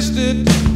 existed.